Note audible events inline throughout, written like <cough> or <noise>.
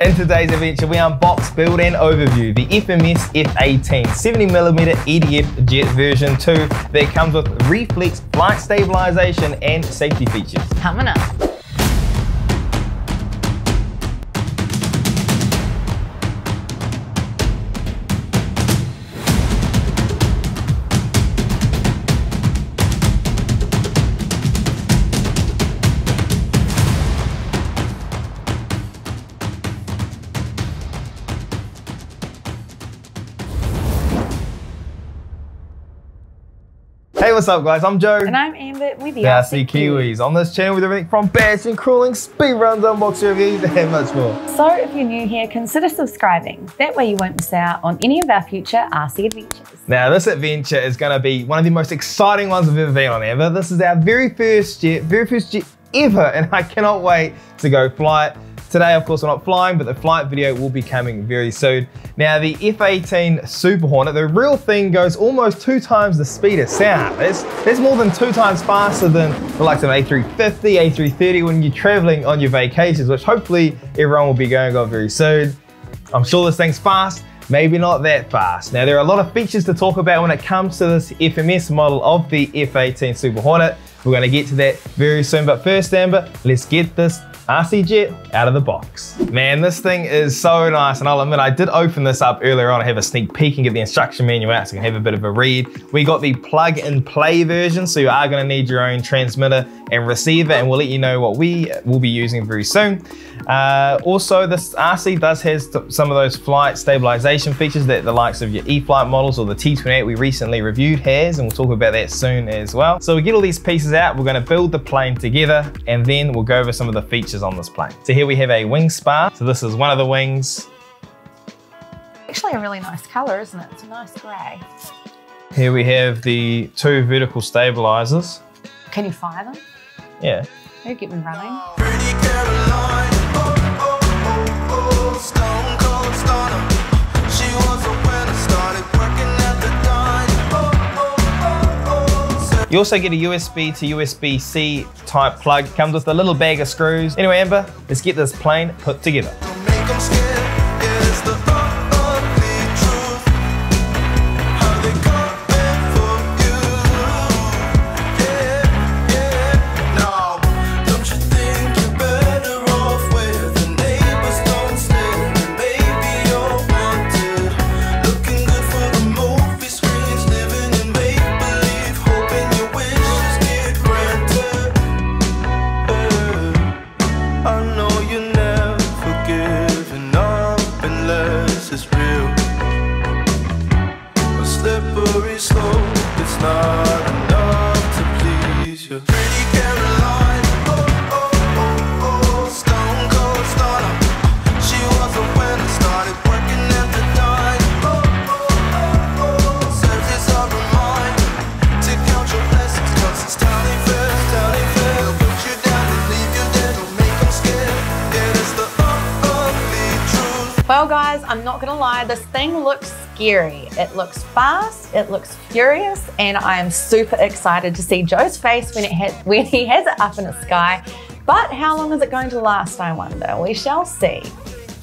In today's adventure, we unbox, build and overview the FMS F18 70mm EDF jet version 2 that comes with reflex flight stabilization and safety features. Coming up. Hey, what's up guys? I'm Joe. And I'm Amber with the RC Kiwis. On this channel with everything from bashing, crawling, speed runs, unboxing reviews <laughs> and much more. So if you're new here, consider subscribing. That way you won't miss out on any of our future RC adventures. Now this adventure is going to be one of the most exciting ones I've ever been on ever. This is our very first jet, very first jet ever and I cannot wait to go fly it. Today, of course, we're not flying, but the flight video will be coming very soon. Now, the F-18 Super Hornet, the real thing goes almost two times the speed of sound. It's, it's more than two times faster than the likes of an A350, A330 when you're traveling on your vacations, which hopefully everyone will be going on very soon. I'm sure this thing's fast, maybe not that fast. Now, there are a lot of features to talk about when it comes to this FMS model of the F-18 Super Hornet. We're gonna get to that very soon, but first, Amber, let's get this RC Jet out of the box. Man, this thing is so nice, and I'll admit I did open this up earlier on. I have a sneak peek and get the instruction manual out so you can have a bit of a read. We got the plug and play version, so you are gonna need your own transmitter and receiver, and we'll let you know what we will be using very soon. Uh, also, this RC does has some of those flight stabilization features that the likes of your E-flite models or the T28 we recently reviewed has, and we'll talk about that soon as well. So we get all these pieces out, we're gonna build the plane together, and then we'll go over some of the features features on this plane. So here we have a wing spar. So this is one of the wings. Actually a really nice color, isn't it? It's a nice gray. Here we have the two vertical stabilizers. Can you fire them? Yeah. They get me running. You also get a USB to USB-C type plug. Comes with a little bag of screws. Anyway, Amber, let's get this plane put together. Well guys, I'm not gonna lie, this thing looks scary. It looks fast, it looks furious, and I am super excited to see Joe's face when, it has, when he has it up in the sky. But how long is it going to last, I wonder? We shall see.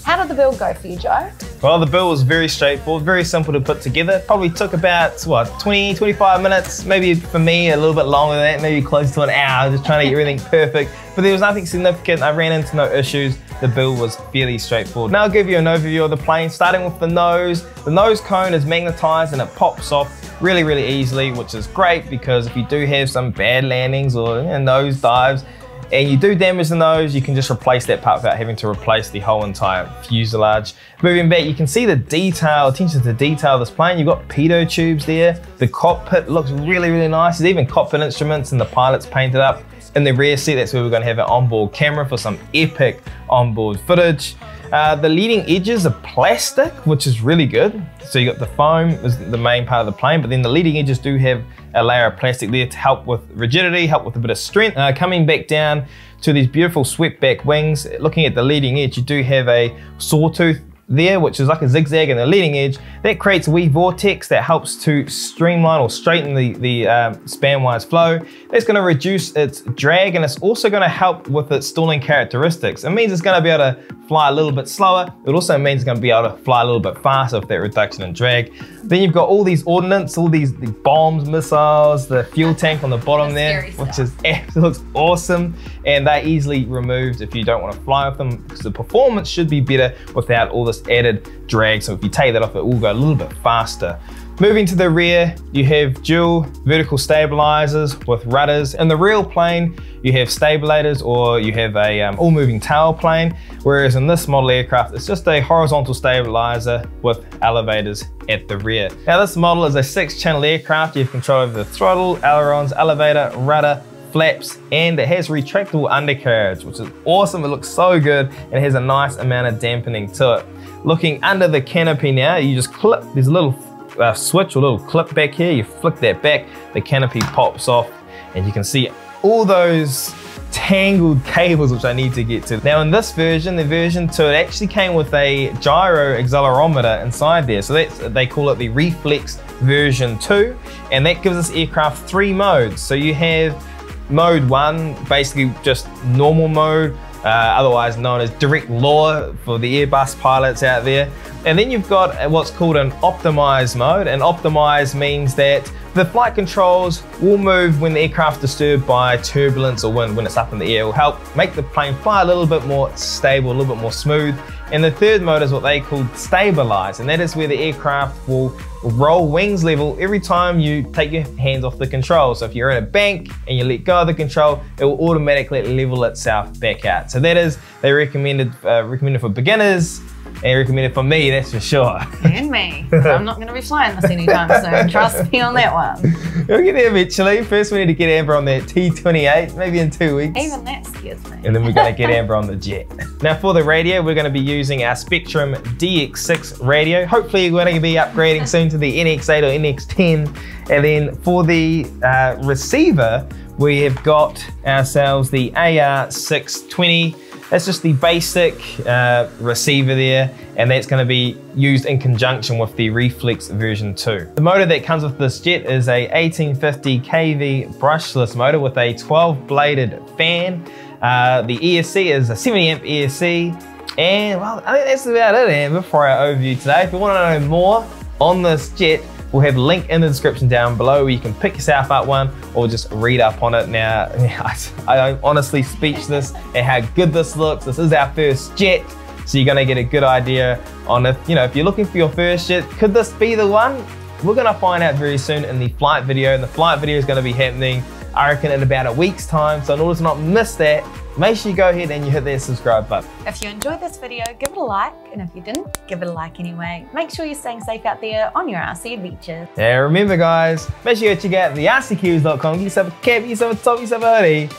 How did the build go for you, Joe? Well, the build was very straightforward, very simple to put together. Probably took about, what, 20, 25 minutes, maybe for me a little bit longer than that, maybe close to an hour, just trying to get everything <laughs> perfect. But there was nothing significant. I ran into no issues. The build was fairly straightforward. Now I'll give you an overview of the plane, starting with the nose. The nose cone is magnetized and it pops off really, really easily, which is great because if you do have some bad landings or you know, nose dives, and you do damage the nose, you can just replace that part without having to replace the whole entire fuselage. Moving back, you can see the detail, attention to detail of this plane. You've got pitot tubes there. The cockpit looks really, really nice. There's even cockpit instruments and the pilot's painted up. In the rear seat, that's where we're gonna have an onboard camera for some epic onboard footage. Uh, the leading edges are plastic, which is really good. So you got the foam is the main part of the plane, but then the leading edges do have a layer of plastic there to help with rigidity, help with a bit of strength. Uh, coming back down to these beautiful swept back wings, looking at the leading edge, you do have a sawtooth there, which is like a zigzag and the leading edge, that creates a wee vortex that helps to streamline or straighten the, the um, span wise flow. That's gonna reduce its drag and it's also gonna help with its stalling characteristics. It means it's gonna be able to fly a little bit slower. It also means it's gonna be able to fly a little bit faster with that reduction in drag. Then you've got all these ordnance, all these the bombs, missiles, the fuel tank on the bottom there, which is <laughs> looks awesome. And they're easily removed if you don't want to fly with them because the performance should be better without all this added drag. So if you take that off, it will go a little bit faster. Moving to the rear, you have dual vertical stabilizers with rudders. In the real plane, you have stabilators or you have a um, all-moving tail plane, whereas in this model aircraft, it's just a horizontal stabilizer with elevators at the rear. Now this model is a six-channel aircraft. You have control over the throttle, ailerons, elevator, rudder, flaps, and it has retractable undercarriage, which is awesome. It looks so good, and it has a nice amount of dampening to it. Looking under the canopy now, you just clip, there's a little uh, switch, a little clip back here, you flick that back, the canopy pops off, and you can see all those tangled <laughs> cables which I need to get to. Now in this version, the version 2, it actually came with a gyro accelerometer inside there. So that's, they call it the Reflex version 2, and that gives this aircraft three modes. So you have mode 1, basically just normal mode, uh, otherwise known as direct law for the Airbus pilots out there. And then you've got what's called an optimize mode, and optimize means that the flight controls will move when the aircraft is disturbed by turbulence or when, when it's up in the air. It will help make the plane fly a little bit more stable, a little bit more smooth. And the third mode is what they call stabilize, and that is where the aircraft will roll wings level every time you take your hands off the control. So if you're in a bank and you let go of the control, it will automatically level itself back out. So that is, they recommended, uh, recommended for beginners, and recommended for me, that's for sure. And me. I'm not going to be flying this anytime soon. <laughs> Trust me on that one. We'll get there eventually. First, we need to get Amber on that T28, maybe in two weeks. Even that scares me. And then we're going to get <laughs> Amber on the jet. Now, for the radio, we're going to be using our Spektrum DX6 radio. Hopefully, we're going to be upgrading soon to the NX8 or NX10. And then for the uh, receiver, we have got ourselves the AR620 that's just the basic uh, receiver there, and that's gonna be used in conjunction with the Reflex version 2. The motor that comes with this jet is a 1850 kV brushless motor with a 12 bladed fan. Uh, the ESC is a 70 amp ESC, and well, I think that's about it, Amber, for our overview today. If you wanna know more on this jet, We'll have a link in the description down below where you can pick yourself up one or just read up on it. Now, <laughs> I'm honestly speechless at how good this looks. This is our first jet, so you're gonna get a good idea on if, you know, if you're looking for your first jet, could this be the one? We're gonna find out very soon in the flight video, and the flight video is gonna be happening, I reckon, in about a week's time. So in order to not miss that, make sure you go ahead and you hit that subscribe button. If you enjoyed this video, give it a like, and if you didn't, give it a like anyway. Make sure you're staying safe out there on your RC adventures. Yeah, remember guys, make sure you check out the RCKiwis.com, get yourself a cap, get yourself a top, get yourself a hoodie.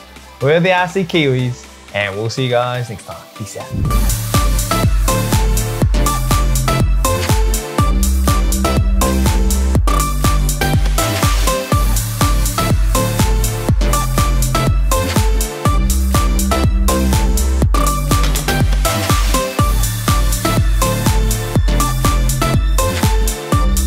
We're the RC Kiwis, and we'll see you guys next time. Peace out.